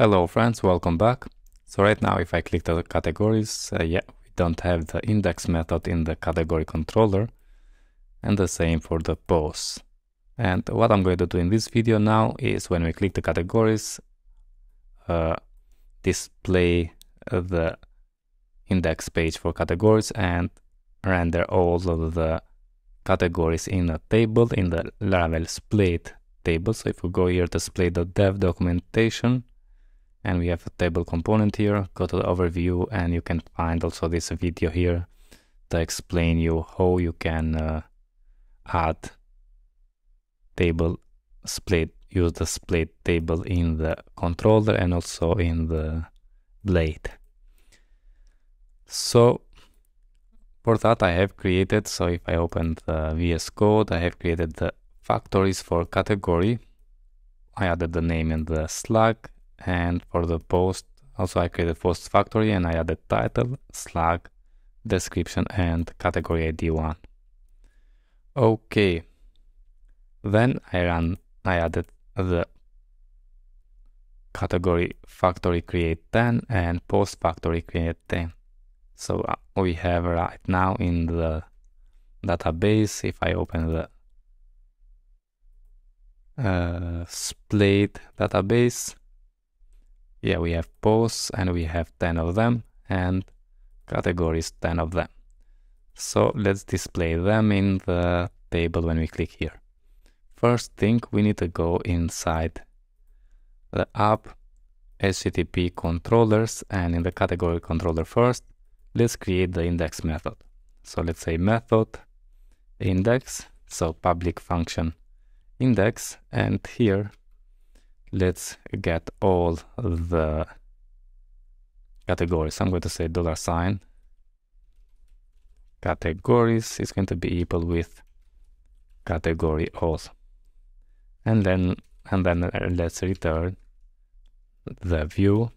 Hello friends, welcome back. So right now if I click the categories, uh, yeah, we don't have the index method in the category controller and the same for the pose. And what I'm going to do in this video now is when we click the categories, uh, display the index page for categories and render all of the categories in a table in the Laravel Splade table. So if we go here to splade.dev documentation and we have a table component here, go to the overview and you can find also this video here to explain you how you can uh, add table Splade, use the Splade table in the controller and also in the blade. So for that I have created, so if I open the VS Code, I have created the factories for category. I added the name in the slug and for the post also I created post factory and I added title, slug, description and category ID one. Okay, then I ran, I added the category factory create 10 and post factory create 10. So uh, we have right now in the database, if I open the uh, Splade database, yeah, we have posts and we have 10 of them and categories 10 of them. So let's display them in the table when we click here. First thing, we need to go inside the app HTTP controllers and in the category controller first, let's create the index method. So let's say method index, so public function index, and here let's get all the categories. I'm going to say dollar sign categories is going to be equal with category all, and then and then uh, let's return the view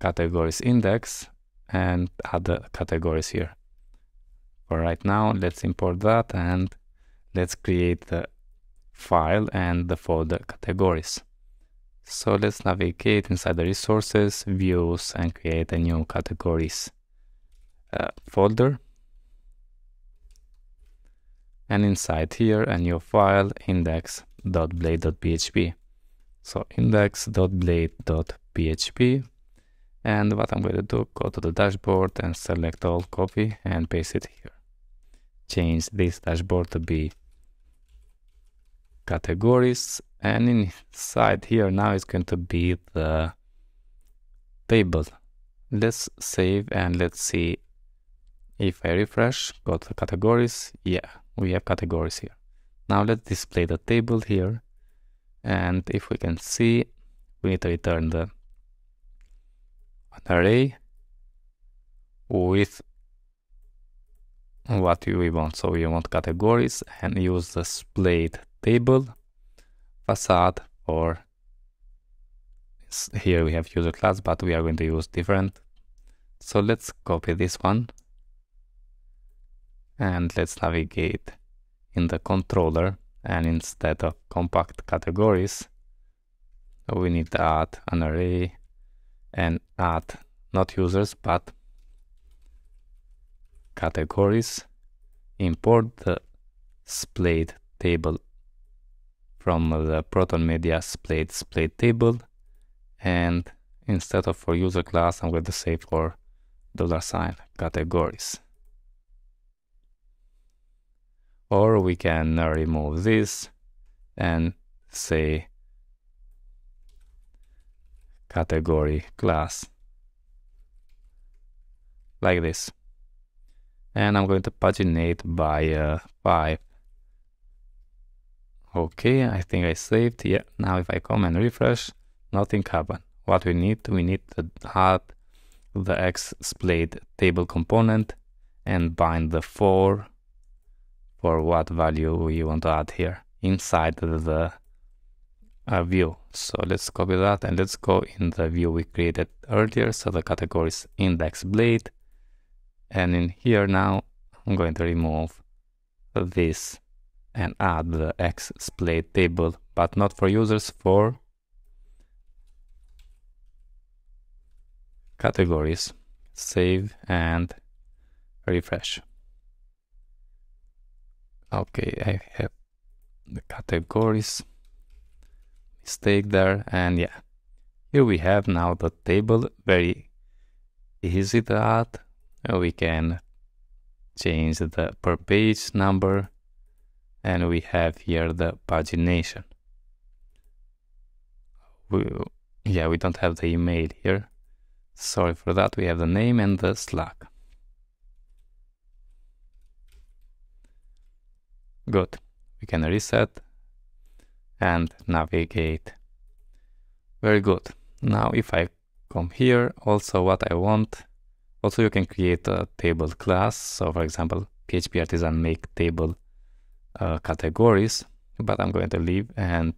categories index and other categories here. For right now, let's import that and let's create the file and the folder categories. So let's navigate inside the resources, views, and create a new categories uh, folder. And inside here, a new file, index.blade.php. So index.blade.php and what I'm going to do, go to the dashboard and select all copy and paste it here. Change this dashboard to be categories and inside here now is going to be the table. Let's save and let's see if I refresh, go to categories. Yeah, we have categories here. Now let's display the table here. And if we can see, we need to return the array with what we want. So we want categories and use the Splade table facade or here we have user class, but we are going to use different. So let's copy this one. And let's navigate in the controller. And instead of compact categories, we need to add an array and add not users but categories. Import the Splade table from the proton media Splade Splade table and instead of for user class i'm going to say for dollar sign categories. Or we can remove this and say category class like this. And I'm going to paginate by uh, 5 okay I think I saved yeah now if I come and refresh nothing happened what we need we need to add the X Splade table component and bind the 4 for what value we want to add here inside the uh, view. So let's copy that and let's go in the view we created earlier. So the category is index blade. And in here now, I'm going to remove this and add the X Splade table, but not for users, for categories, save and refresh. Okay, I have the categories. Mistake there and yeah. Here we have now the table very easy to add. We can change the per page number and we have here the pagination. We, yeah we don't have the email here. Sorry for that. We have the name and the slack. Good. We can reset and navigate. Very good. Now if I come here also what I want also you can create a table class. So for example PHP artisan make table uh, categories but I'm going to leave and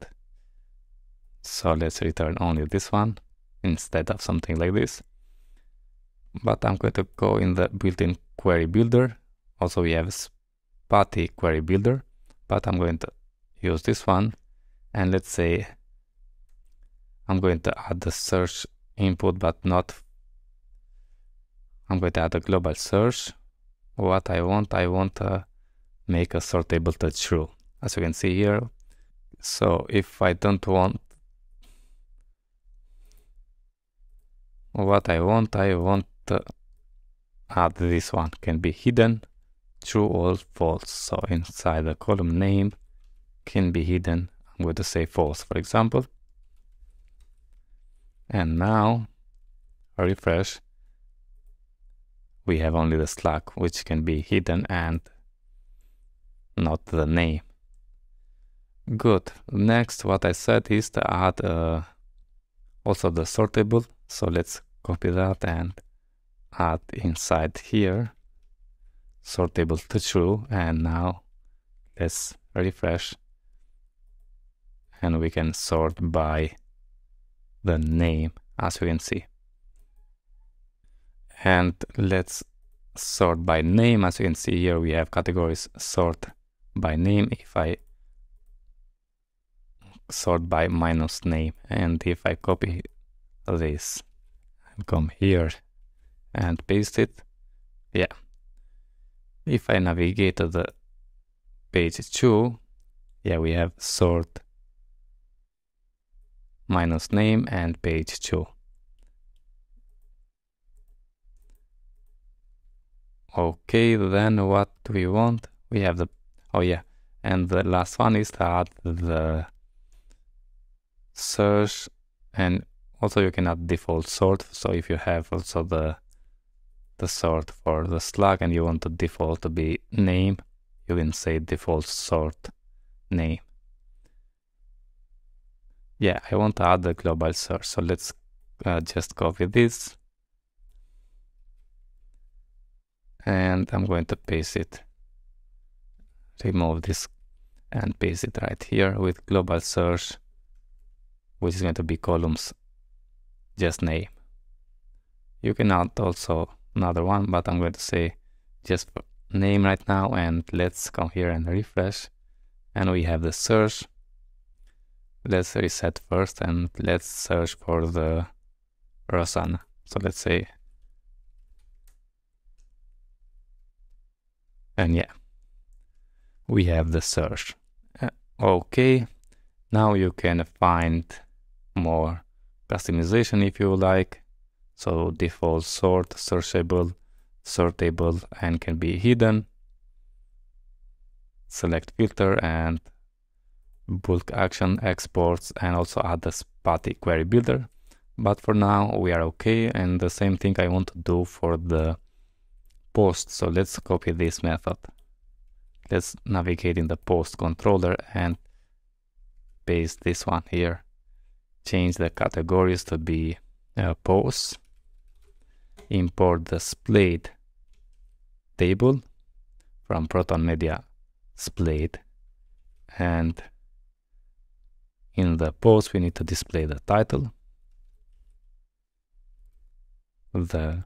so let's return only this one instead of something like this. But I'm going to go in the built-in query builder. Also we have Spatie query builder but I'm going to use this one. And let's say I'm going to add the search input but not I'm going to add a global search. What I want I want to make a sortable to true as you can see here. So if I don't want what I want I want to add this one. Can be hidden true or false. So inside the column name can be hidden I'm going to say false for example. And now refresh. We have only the slack which can be hidden and not the name. Good. Next what I said is to add uh, also the sortable. So let's copy that and add inside here. Sortable to true. And now let's refresh. And we can sort by the name as you can see. And let's sort by name. As you can see here we have categories sort by name if I sort by minus name and if I copy this and come here and paste it yeah. If I navigate to the page 2 yeah we have sort minus name and page 2 okay then what do we want? We have the oh yeah. And the last one is to add the search and also you can add default sort. So if you have also the the sort for the slug and you want the default to be name you can say default sort name. Yeah I want to add the global search. So let's uh, just copy this. And I'm going to paste it remove this and paste it right here with global search which is going to be columns just name. You can add also another one but I'm going to say just name right now and let's come here and refresh. And we have the search. Let's reset first and let's search for the Rosanna. So let's say and yeah we have the search. Uh, okay now you can find more customization if you like. So default sort searchable sortable and can be hidden. Select filter and bulk action exports and also add the Spatie query builder. But for now we are okay and the same thing I want to do for the post. So let's copy this method let's navigate in the post controller and paste this one here change the categories to be uh, posts import the Splade table from proton media Splade and in the post, we need to display the title. The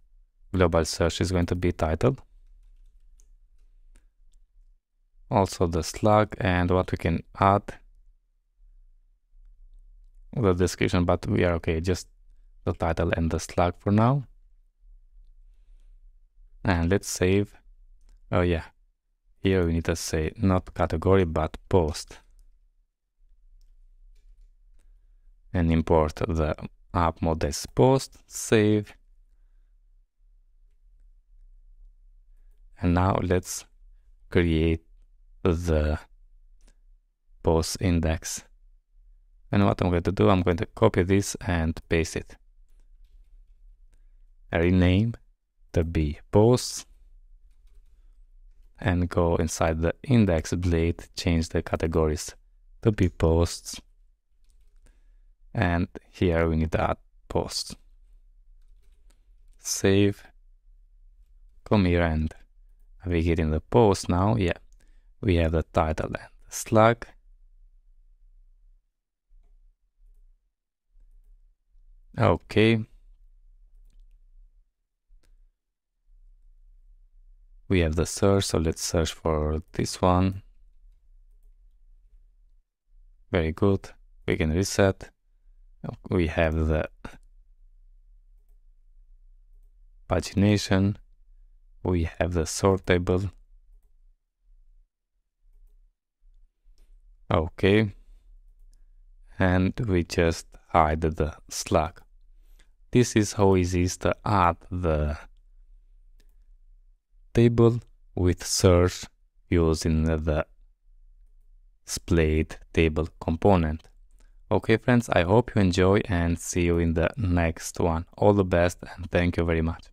global search is going to be title. Also the slug and what we can add. The description, but we are okay, just the title and the slug for now. and let's save oh yeah here we need to say not category but post and import the app models post save and now let's create the post index. And what I'm going to do I'm going to copy this and paste it. Rename the b posts and go inside the index blade change the categories to be posts and here we need to add posts save. Come here and we get in the post now yeah we have the title and slug. Okay. We have the search so let's search for this one. Very good. We can reset. We have the pagination. We have the sort table okay. And we just hide the slug. This is how easy is to add the table with search using the Splade table component. Okay friends i hope you enjoy and see you in the next one. All the best and thank you very much